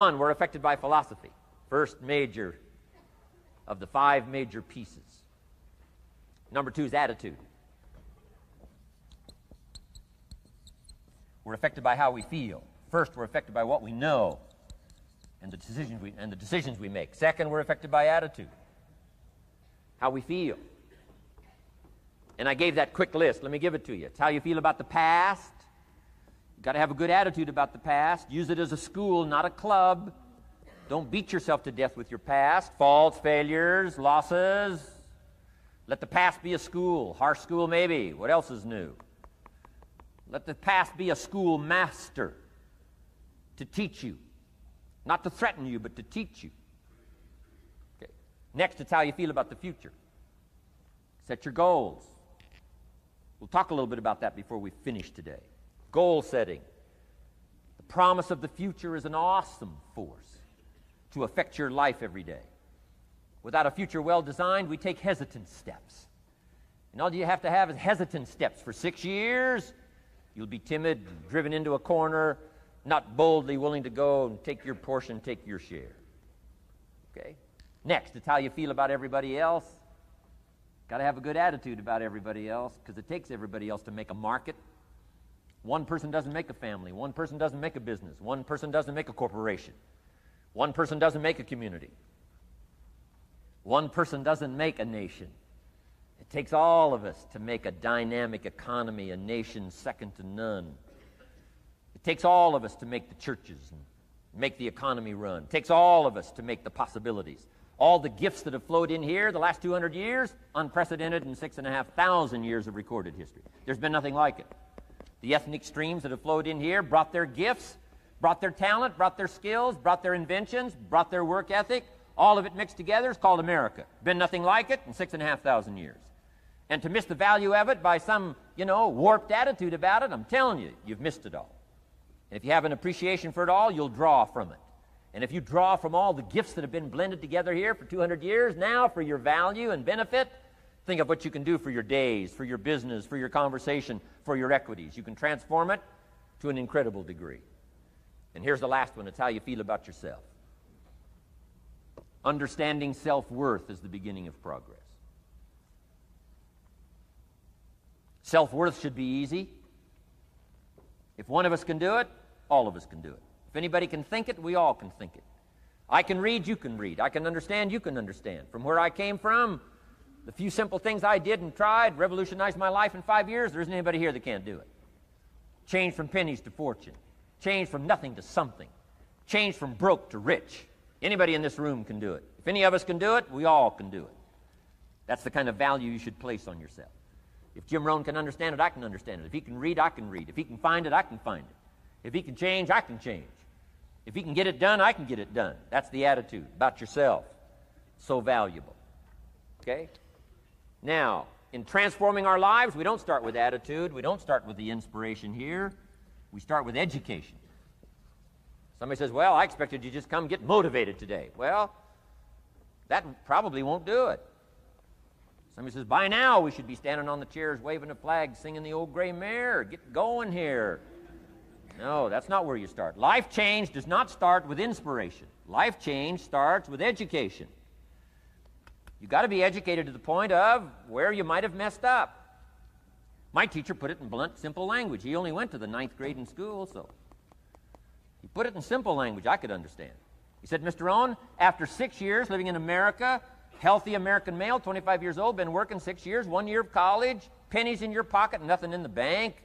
One, we're affected by philosophy. First major of the five major pieces. Number two is attitude. We're affected by how we feel. First, we're affected by what we know and the decisions we, and the decisions we make. Second, we're affected by attitude, how we feel. And I gave that quick list. Let me give it to you. It's how you feel about the past. Got to have a good attitude about the past. Use it as a school, not a club. Don't beat yourself to death with your past. Faults, failures, losses. Let the past be a school. Harsh school, maybe. What else is new? Let the past be a school master to teach you not to threaten you, but to teach you. Okay. Next, it's how you feel about the future. Set your goals. We'll talk a little bit about that before we finish today. Goal setting. The promise of the future is an awesome force to affect your life every day. Without a future well designed, we take hesitant steps. And all you have to have is hesitant steps. For six years, you'll be timid, driven into a corner, not boldly willing to go and take your portion, take your share. Okay? Next, it's how you feel about everybody else. Got to have a good attitude about everybody else because it takes everybody else to make a market. One person doesn't make a family. One person doesn't make a business. One person doesn't make a corporation. One person doesn't make a community. One person doesn't make a nation. It takes all of us to make a dynamic economy, a nation second to none. It takes all of us to make the churches and make the economy run. It takes all of us to make the possibilities. All the gifts that have flowed in here the last 200 years, unprecedented in six and a half thousand years of recorded history. There's been nothing like it. The ethnic streams that have flowed in here brought their gifts, brought their talent, brought their skills, brought their inventions, brought their work ethic. All of it mixed together is called America. Been nothing like it in six and a half thousand years. And to miss the value of it by some, you know, warped attitude about it, I'm telling you, you've missed it all. And if you have an appreciation for it all, you'll draw from it. And if you draw from all the gifts that have been blended together here for 200 years, now for your value and benefit, think of what you can do for your days, for your business, for your conversation, for your equities. You can transform it to an incredible degree. And here's the last one it's how you feel about yourself. Understanding self worth is the beginning of progress. Self worth should be easy. If one of us can do it, all of us can do it. If anybody can think it, we all can think it. I can read, you can read. I can understand, you can understand. From where I came from, the few simple things I did and tried revolutionized my life in five years. There isn't anybody here that can't do it. Change from pennies to fortune. Change from nothing to something. Change from broke to rich. Anybody in this room can do it. If any of us can do it, we all can do it. That's the kind of value you should place on yourself. If Jim Rohn can understand it, I can understand it. If he can read, I can read. If he can find it, I can find it. If he can change, I can change. If he can get it done, I can get it done. That's the attitude about yourself. So valuable. Okay? Now, in transforming our lives, we don't start with attitude. We don't start with the inspiration here. We start with education. Somebody says, Well, I expected you just come get motivated today. Well, that probably won't do it. Somebody says, By now we should be standing on the chairs, waving a flag, singing the old gray mare. Get going here. No, that's not where you start. Life change does not start with inspiration. Life change starts with education. You've got to be educated to the point of where you might have messed up. My teacher put it in blunt, simple language. He only went to the ninth grade in school, so he put it in simple language I could understand. He said, Mr. Rohn, after six years living in America, healthy American male, 25 years old, been working six years, one year of college, pennies in your pocket, nothing in the bank,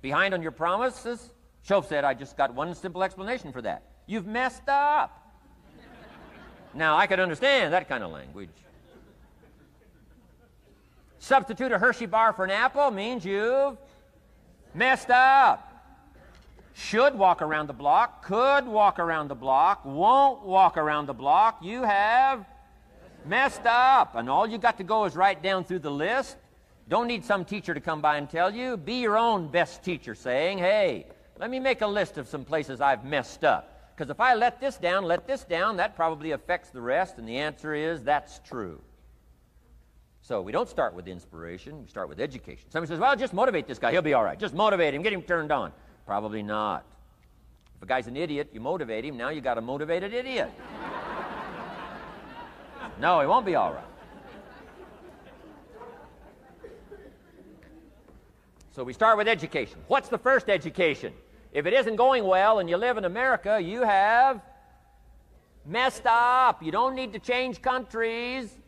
behind on your promises, Shoaff said, I just got one simple explanation for that. You've messed up. now, I could understand that kind of language. Substitute a Hershey bar for an apple means you've messed up. Should walk around the block, could walk around the block, won't walk around the block. You have messed up. And all you got to go is write down through the list. Don't need some teacher to come by and tell you. Be your own best teacher, saying, hey, let me make a list of some places I've messed up. Because if I let this down, let this down, that probably affects the rest. And the answer is that's true. So we don't start with inspiration, we start with education. Somebody says, well, just motivate this guy, he'll be all right. Just motivate him, get him turned on. Probably not. If a guy's an idiot, you motivate him. Now you got a motivated idiot. no, he won't be all right. So we start with education. What's the first education? If it isn't going well and you live in America, you have messed up. You don't need to change countries.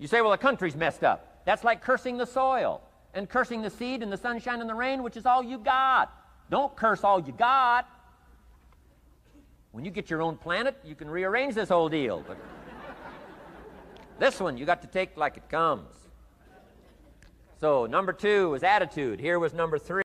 You say, well, the country's messed up. That's like cursing the soil and cursing the seed and the sunshine and the rain, which is all you got. Don't curse all you got. When you get your own planet, you can rearrange this whole deal. But this one, you got to take like it comes. So, number two was attitude. Here was number three.